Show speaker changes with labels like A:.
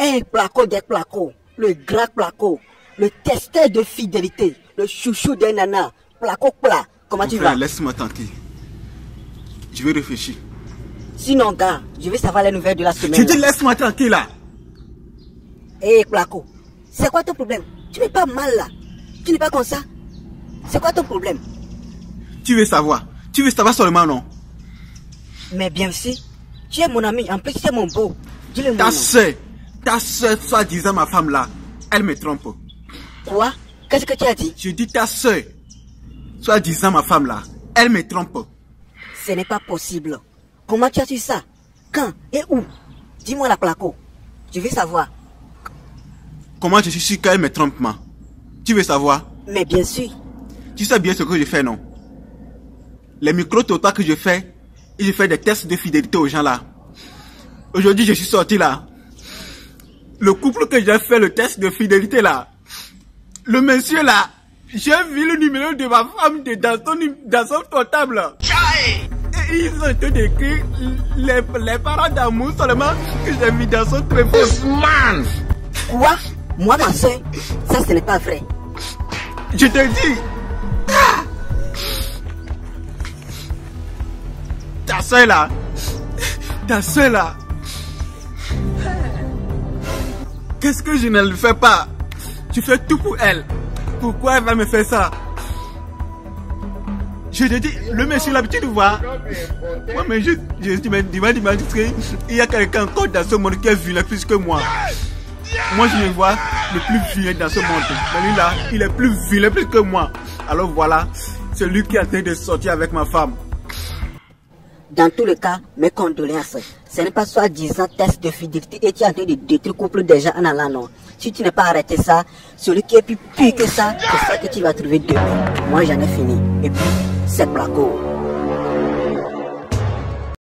A: Un placo des placos, le grand placo, le testeur de fidélité, le chouchou des nanas, placo plat. Comment tu vas?
B: Laisse-moi tranquille. Je vais réfléchir.
A: Sinon, gars, je vais savoir les nouvelles de la semaine.
B: Je dis laisse-moi tranquille là.
A: Hé, placo, c'est quoi ton problème? Tu n'es pas mal là. Tu n'es pas comme ça. C'est quoi ton problème?
B: Tu veux savoir Tu veux savoir seulement non?
A: Mais bien sûr, tu es mon ami. En plus, tu es mon beau. Dis-le
B: Ta soeur, ta soeur, soi-disant ma femme là, elle me trompe.
A: Quoi? Qu'est-ce que tu as dit?
B: Je dis ta soeur, soi-disant ma femme là, elle me trompe.
A: Ce n'est pas possible. Comment tu as su ça? Quand? Et où? Dis-moi la placo. Je veux savoir.
B: Comment je suis sûr qu'elle me trompe, moi Tu veux savoir?
A: Mais bien sûr.
B: Tu sais bien ce que je fais, non? Les micro que je fais, je fais des tests de fidélité aux gens là. Aujourd'hui, je suis sorti là. Le couple que j'ai fait le test de fidélité là, le monsieur là, j'ai vu le numéro de ma femme dans son, dans son portable. Et ils ont été décrits les, les parents d'amour seulement que j'ai mis dans son téléphone.
A: Man! Quoi? Moi, ma soeur, ça ce n'est pas vrai.
B: Je te dis. Ta soeur là, ta soeur là, qu'est-ce que je ne le fais pas? Tu fais tout pour elle. Pourquoi elle va me faire ça? Je te dis, le monsieur l'habitude de voir. Moi, mais je, demande, il y a quelqu'un encore dans ce monde qui est vilain plus que moi. Moi, je me vois le plus vilain dans ce monde. Mais lui là, il est plus vilain plus que moi. Alors voilà, c'est lui qui est en train de sortir avec ma femme.
A: Dans tous les cas, mes condoléances. Ce n'est pas soi-disant test de fidélité et tu es en train de détruire le couple déjà en allant non. Si tu n'as pas arrêté ça, celui qui est plus pire que ça, c'est ça que tu vas trouver demain. Moi j'en ai fini. Et puis, c'est placo.